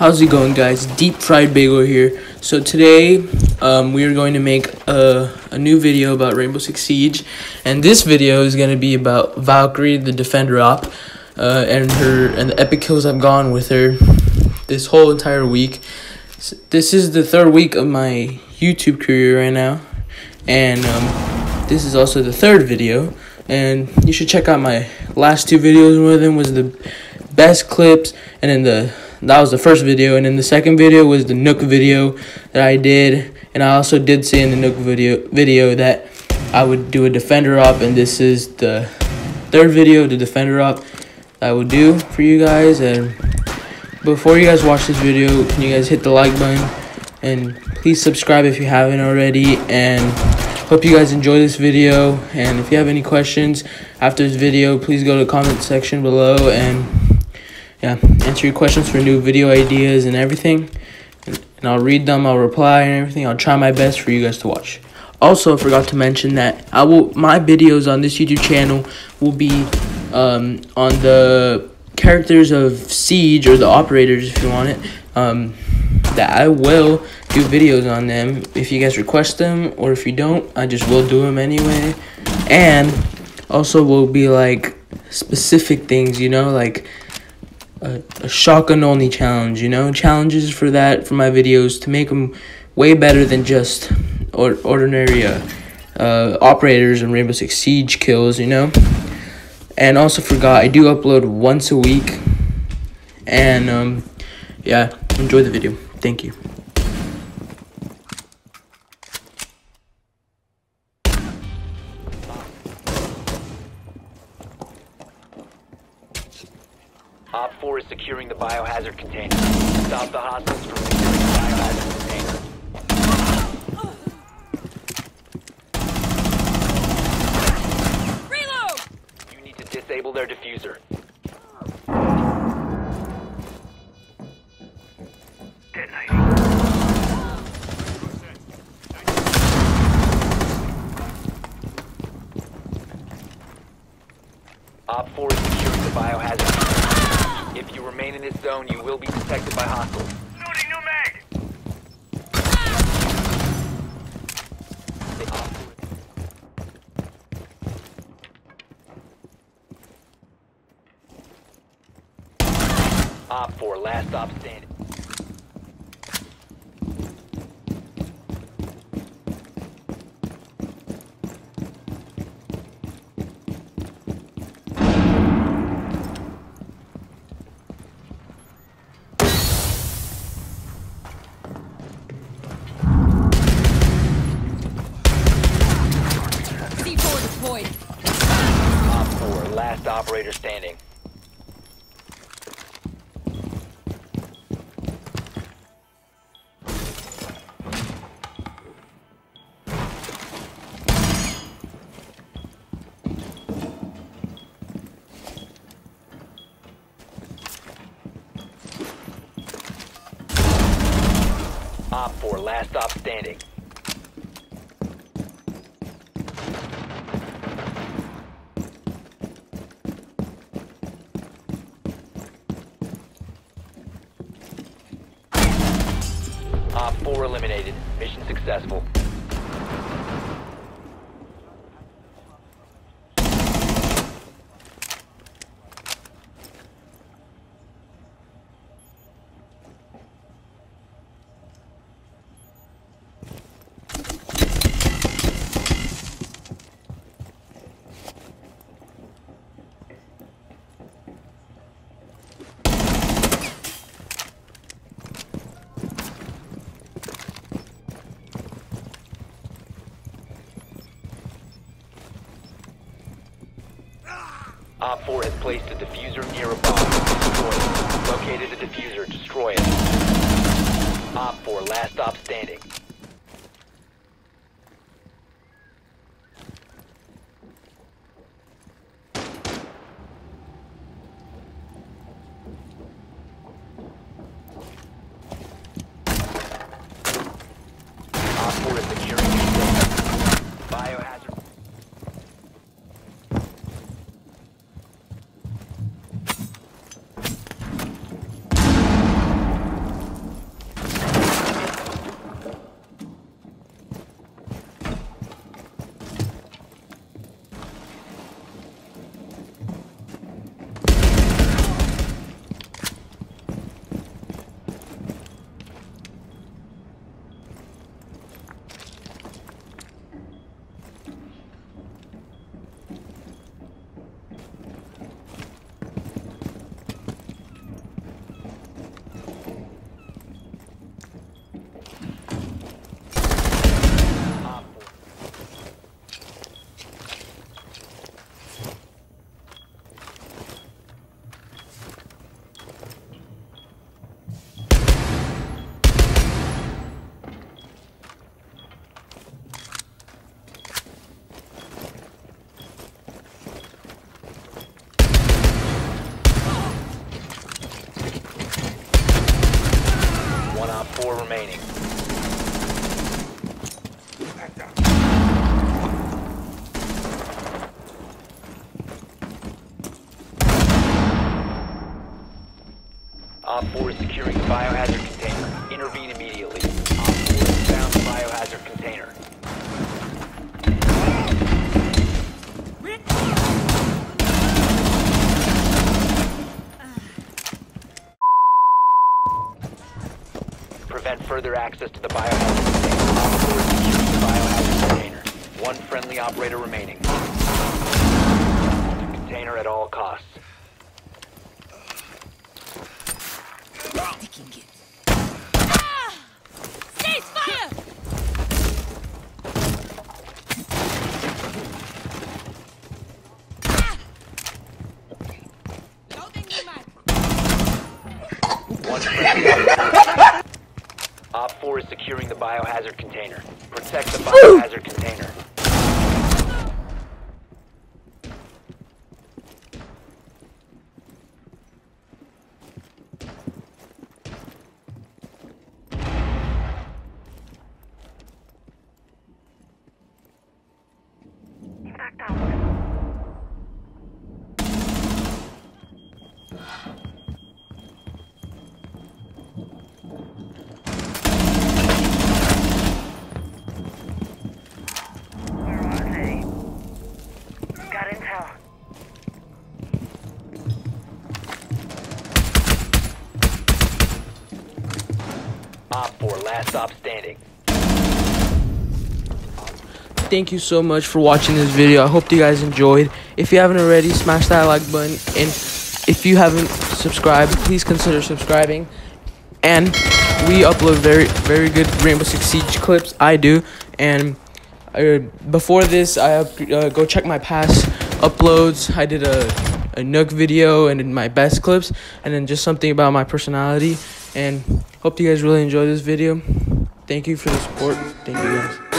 How's it going, guys? Deep fried bagel here. So today, um, we are going to make a, a new video about Rainbow Six Siege, and this video is going to be about Valkyrie, the Defender op, uh, and her and the epic kills I've gone with her this whole entire week. This is the third week of my YouTube career right now, and um, this is also the third video. And you should check out my last two videos. One of them was the best clips, and then the that was the first video and then the second video was the Nøkk video that I did and I also did say in the Nøkk video video that I would do a defender up, and this is the third video the defender op I will do for you guys and before you guys watch this video can you guys hit the like button and please subscribe if you haven't already and hope you guys enjoy this video and if you have any questions after this video please go to the comment section below and yeah, answer your questions for new video ideas and everything. And, I'll read them, I'll reply and everything. I'll try my best for you guys to watch. Also, I forgot to mention that I will my videos on this YouTube channel will be um, on the characters of Siege or the operators if you want it. Um, that I will do videos on them if you guys request them or if you don't, I just will do them anyway. And also will be like specific things, you know, like a, a shotgun only challenge, you know, challenges for that for my videos to make them way better than just or, ordinary uh, uh, operators and Rainbow Six Siege kills, you know. And also forgot I do upload once a week, and um, yeah, enjoy the video. Thank you. Biohazard container. Stop the hostiles from securing the biohazard container. Reload! You need to disable their defuser. Zone, you will be detected by hostiles. Loading new mag! Op 4 Op 4, last stop standing. Operator standing. Op 4, last stop standing. Op 4 eliminated. Mission successful. Op 4 has placed a defuser near a bomb. Destroy it. Located a defuser. Destroy it. Op 4, last stop standing. four remaining. Access to the biohazard container. Op 4 the biohazard container. One friendly operator remaining. Container at all costs. Ceasefire! Loading new mag. One friendly operator. Op 4 is securing the biohazard container. Protect the biohazard container. Where are they? Got intel. Op 4, last stop standing. Thank you so much for watching this video. I hope you guys enjoyed. If you haven't already, smash that like button. And if you haven't subscribed, please consider subscribing. And we upload very, very good Rainbow Six Siege clips. I do. And uh, before this, I uh, go check my past uploads. I did a, a Nøkk video and my best clips. And then just something about my personality. And hope you guys really enjoy this video. Thank you for the support. Thank you guys.